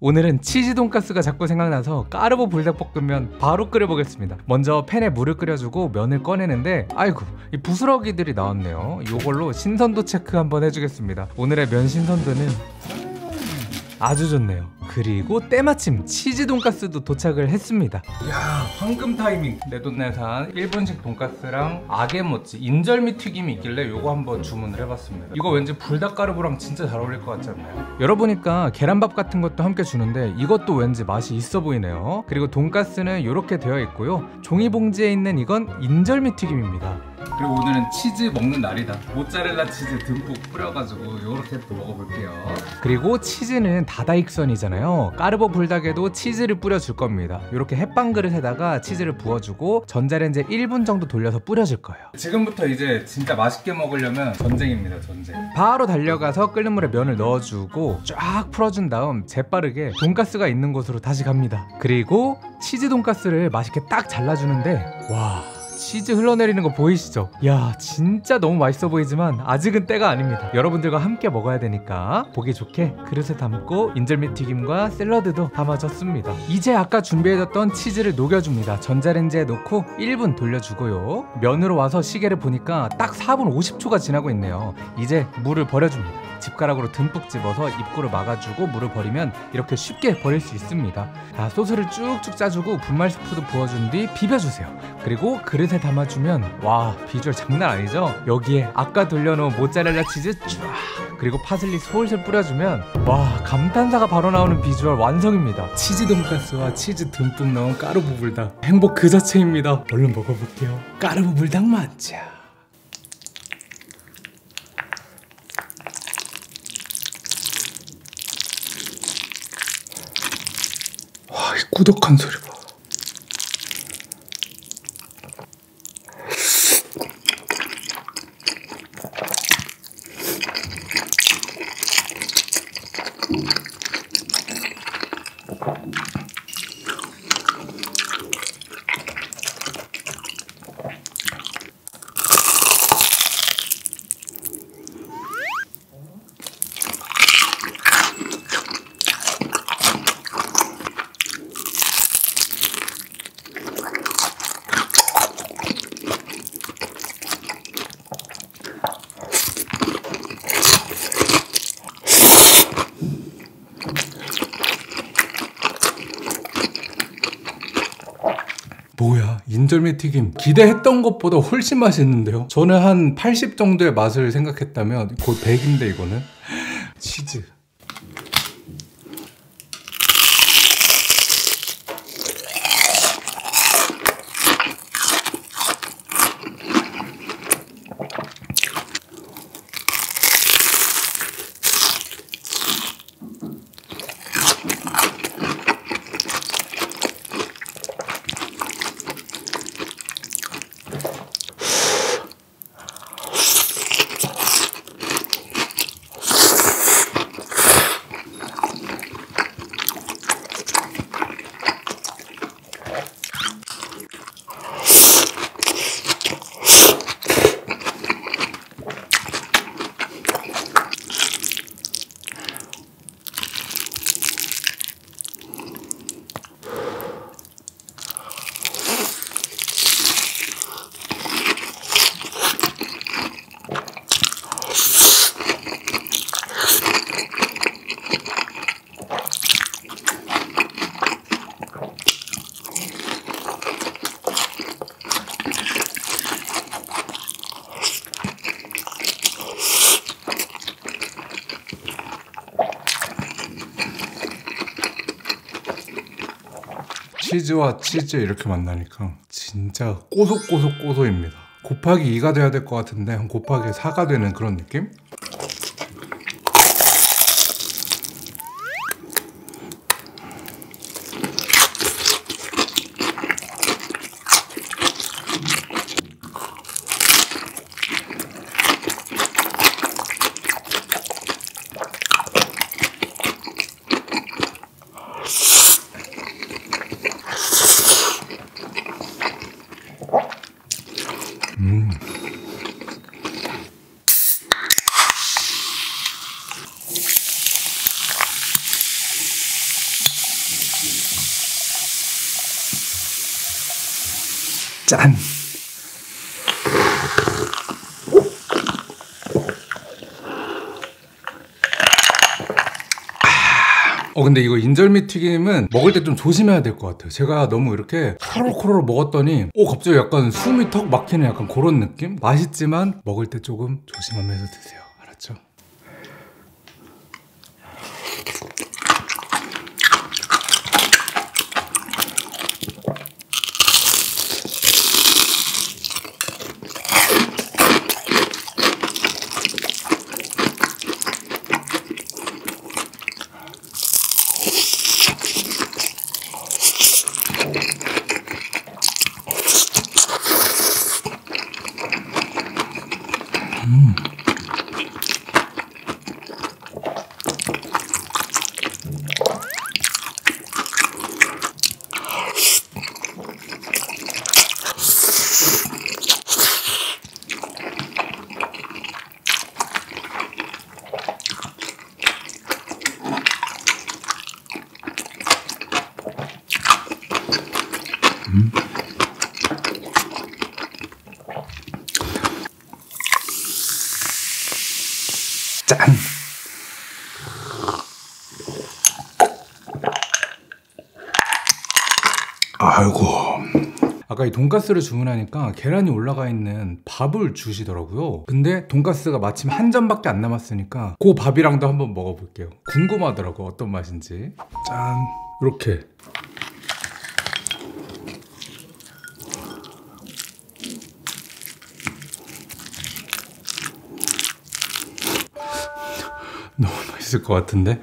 오늘은 치즈 돈가스가 자꾸 생각나서 까르보 불닭볶음면 바로 끓여보겠습니다. 먼저 팬에 물을 끓여주고 면을 꺼내는데 아이고 이 부스러기들이 나왔네요. 이걸로 신선도 체크 한번 해주겠습니다. 오늘의 면 신선도는 아주 좋네요 그리고 때마침 치즈 돈가스도 도착을 했습니다. 이야 황금 타이밍. 내돈내산 일본식 돈가스랑 아게모찌 인절미 튀김이 있길래 요거 한번 주문을 해봤습니다. 이거 왠지 불닭 까르보랑 진짜 잘 어울릴 것 같지 않나요? 열어보니까 계란밥 같은 것도 함께 주는데 이것도 왠지 맛이 있어 보이네요. 그리고 돈가스는 이렇게 되어 있고요. 종이봉지에 있는 이건 인절미 튀김입니다. 그리고 오늘은 치즈 먹는 날이다. 모짜렐라 치즈 듬뿍 뿌려가지고 이렇게 또 먹어볼게요. 그리고 치즈는 다다익선이잖아요 까르보 불닭에도 치즈를 뿌려줄 겁니다. 이렇게 햇반 그릇에다가 치즈를 부어주고 전자레인지에 1분 정도 돌려서 뿌려줄 거예요. 지금부터 이제 진짜 맛있게 먹으려면 전쟁입니다 전쟁. 바로 달려가서 끓는 물에 면을 넣어주고 쫙 풀어준 다음 재빠르게 돈가스가 있는 곳으로 다시 갑니다. 그리고 치즈 돈가스를 맛있게 딱 잘라주는데 와 치즈 흘러내리는 거 보이시죠? 야 진짜 너무 맛있어 보이지만 아직은 때가 아닙니다. 여러분들과 함께 먹어야 되니까 보기 좋게 그릇에 담고 인절미 튀김과 샐러드도 담아줬습니다. 이제 아까 준비해뒀던 치즈를 녹여줍니다. 전자레인지에 넣고 1분 돌려주고요. 면으로 와서 시계를 보니까 딱 4분 50초가 지나고 있네요. 이제 물을 버려줍니다. 집가락으로 듬뿍 집어서 입구를 막아주고 물을 버리면 이렇게 쉽게 버릴 수 있습니다. 자, 소스를 쭉쭉 짜주고 분말 스프도 부어준 뒤 비벼주세요. 그리고 그릇에 담아주면 와 비주얼 장난 아니죠? 여기에 아까 돌려놓은 모짜렐라 치즈 쫙 그리고 파슬리 솔솔 뿌려주면 와 감탄사가 바로 나오는 비주얼 완성입니다. 치즈 돈가스와 치즈 듬뿍 넣은 까르보 불닭. 행복 그 자체입니다. 얼른 먹어볼게요. 까르보 불닭 맛자. 와, 이 꾸덕한 소리 봐. 인절미 튀김. 기대했던 것보다 훨씬 맛있는데요. 저는 한 80 정도의 맛을 생각했다면 곧 100인데 이거는? 치즈 치즈와 치즈 이렇게 만나니까 진짜 꼬속꼬속꼬속입니다 곱하기 2가 돼야 될 것 같은데 한 곱하기 4가 되는 그런 느낌? 짠! 어 근데 이거 인절미 튀김은 먹을 때 좀 조심해야 될 것 같아요 제가 너무 이렇게 코로코로 먹었더니 오 갑자기 약간 숨이 턱 막히는 약간 그런 느낌? 맛있지만 먹을 때 조금 조심하면서 드세요 알았죠? Mm. 짠! 아이고. 아까 이 돈가스를 주문하니까 계란이 올라가 있는 밥을 주시더라고요. 근데 돈가스가 마침 한 점밖에 안 남았으니까 그 밥이랑도 한번 먹어볼게요. 궁금하더라고 어떤 맛인지. 짠. 이렇게. 있을 것 같은데?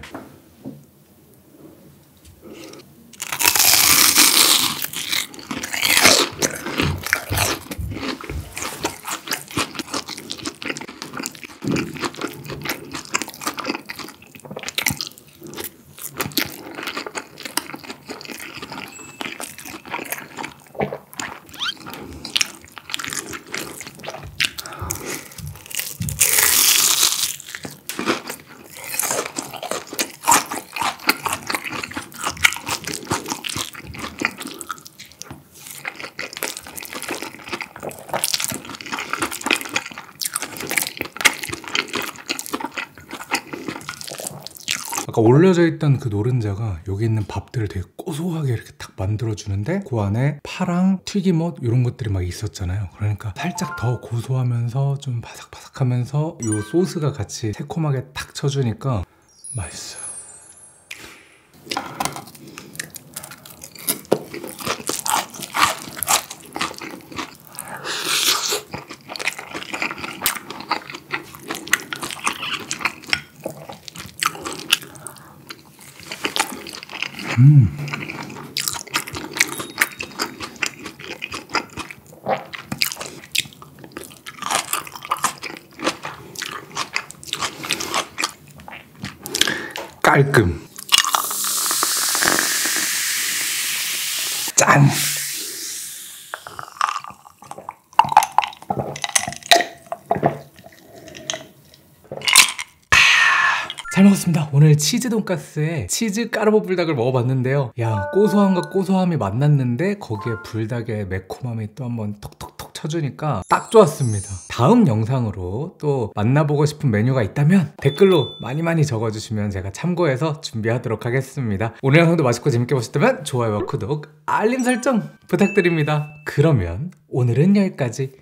아까 올려져 있던 그 노른자가 여기 있는 밥들을 되게 고소하게 이렇게 딱 만들어주는데 그 안에 파랑 튀김옷 이런 것들이 막 있었잖아요. 그러니까 살짝 더 고소하면서 좀 바삭바삭하면서 이 소스가 같이 새콤하게 탁 쳐주니까 맛있어요. 깔끔. 짠. 잘 먹었습니다. 오늘 치즈 돈가스에 치즈 까르보 불닭을 먹어봤는데요. 야 고소함과 고소함이 만났는데 거기에 불닭의 매콤함이 또 한번 톡톡톡 쳐주니까 딱 좋았습니다. 다음 영상으로 또 만나보고 싶은 메뉴가 있다면 댓글로 많이 많이 적어주시면 제가 참고해서 준비하도록 하겠습니다. 오늘 영상도 맛있고 재밌게 보셨다면 좋아요와 구독, 알림 설정 부탁드립니다. 그러면 오늘은 여기까지.